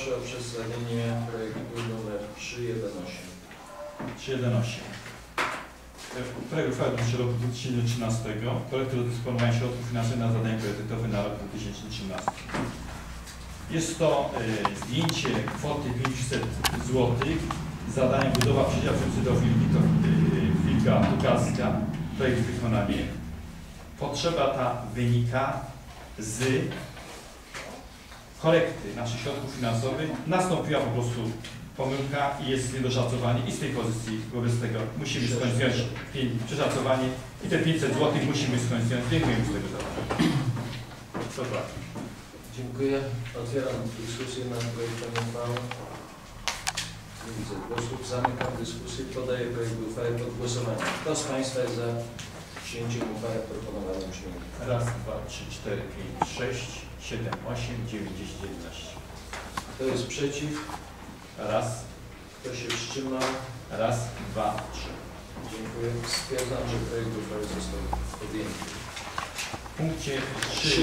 Proszę o przedstawienie projektu numer 318. 3.11. Projekt uchwały roku 2013. Projekt rozdysponowania środków finansowych na zadania priorytetowe na rok 2013. Jest to y, zdjęcie kwoty 500 zł. Zadanie budowa przedziału do Wilka, Wilka Tukalska. Projekt wykonanie. Potrzeba ta wynika z korekty naszych środków finansowych. Nastąpiła po prostu pomyłka i jest niedoszacowanie i z tej pozycji wobec tego musimy skończyć przeszacowanie i te 500 zł musimy skończyć. Dziękujemy z tego zadania. Dobra. Dziękuję. Otwieram dyskusję nad projektem uchwały. Nie widzę głosów. Zamykam dyskusję. Podaję projekt uchwały pod głosowanie. Kto z Państwa jest za przyjęciem uchwały proponowaną przyjęciem? Raz, dwa, trzy, cztery, pięć, sześć, siedem, osiem, dziewięć, dziesięć, jedenaście. Kto jest przeciw? Raz, Kto się wstrzymał? raz, dwa, trzy. Dziękuję. Stwierdzam, że projekt uchwały został podjęty. W punkcie trzy. Trzy